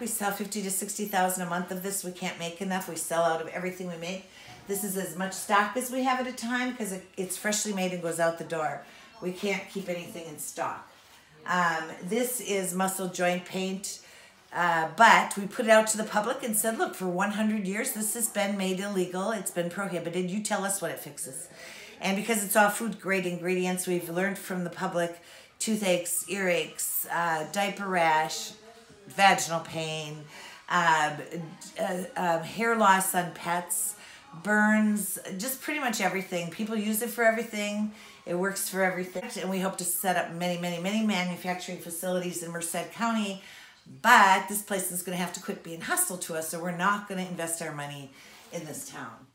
We sell fifty to sixty thousand a month of this. We can't make enough. We sell out of everything we make. This is as much stock as we have at a time because it, it's freshly made and goes out the door. We can't keep anything in stock. Um, this is muscle joint paint, uh, but we put it out to the public and said, look, for 100 years, this has been made illegal. It's been prohibited. You tell us what it fixes. And because it's all food grade ingredients, we've learned from the public toothaches, earaches, uh, diaper rash, vaginal pain, uh, uh, uh, hair loss on pets, burns, just pretty much everything. People use it for everything. It works for everything. And we hope to set up many, many, many manufacturing facilities in Merced County. But this place is going to have to quit being hostile to us, so we're not going to invest our money in this town.